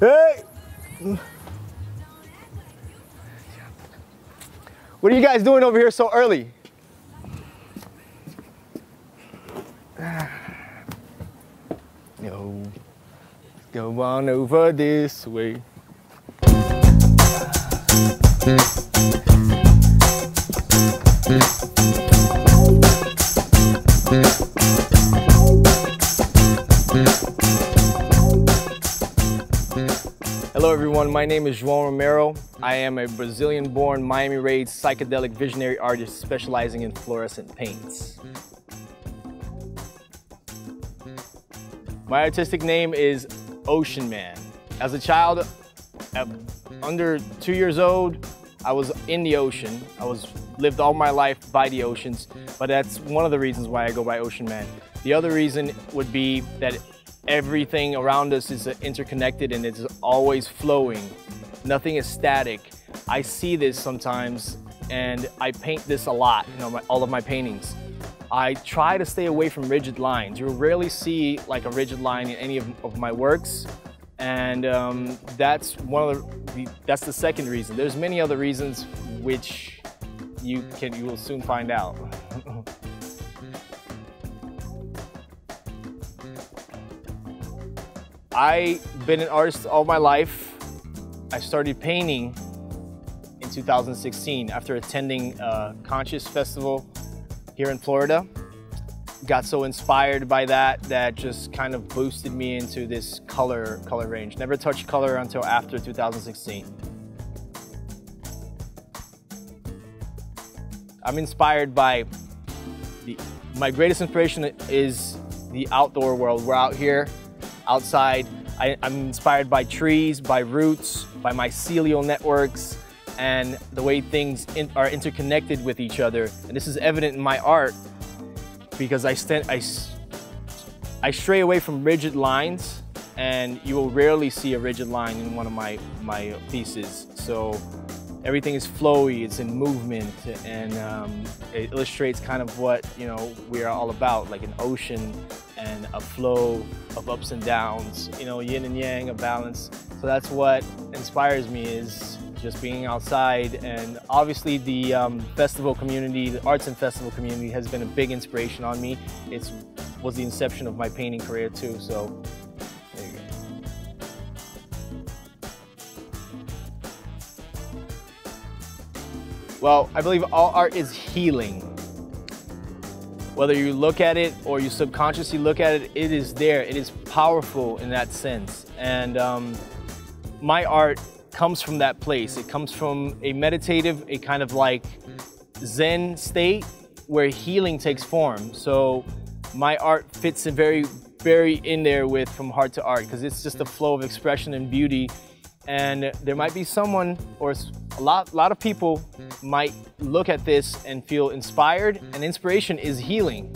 Hey! What are you guys doing over here so early? Let's go on over this way. Hello everyone, my name is João Romero. I am a Brazilian-born, Miami-raised psychedelic visionary artist specializing in fluorescent paints. My artistic name is Ocean Man. As a child, under two years old, I was in the ocean. I was lived all my life by the oceans, but that's one of the reasons why I go by Ocean Man. The other reason would be that everything around us is interconnected and it's always flowing. Nothing is static. I see this sometimes and I paint this a lot, you know, my, all of my paintings. I try to stay away from rigid lines. You'll rarely see like a rigid line in any of, of my works. And um, that's one of the, that's the second reason. There's many other reasons which you can, you will soon find out. I've been an artist all my life. I started painting in 2016 after attending a Conscious Festival here in Florida. Got so inspired by that that just kind of boosted me into this color color range. Never touched color until after 2016. I'm inspired by the, my greatest inspiration is the outdoor world. We're out here outside. I, am inspired by trees, by roots, by mycelial networks, and the way things in, are interconnected with each other. And this is evident in my art because I, stand, I, I stray away from rigid lines and you will rarely see a rigid line in one of my, my pieces. So everything is flowy, it's in movement, and um, it illustrates kind of what you know we are all about, like an ocean and a flow of ups and downs, you know, yin and yang, a balance. So that's what inspires me is just being outside and obviously the um, festival community, the arts and festival community has been a big inspiration on me. It was the inception of my painting career too, so Well, I believe all art is healing. Whether you look at it or you subconsciously look at it, it is there. It is powerful in that sense. And um, my art comes from that place. It comes from a meditative, a kind of like Zen state where healing takes form. So my art fits in very, very in there with from heart to art because it's just a flow of expression and beauty. And there might be someone or a lot, lot of people mm-hmm. might look at this and feel inspired, and inspiration is healing.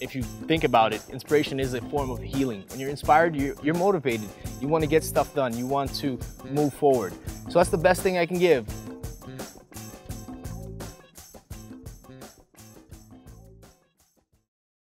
If you think about it, inspiration is a form of healing. When you're inspired, you're, you're motivated. You want to get stuff done. You want to move forward. So that's the best thing I can give.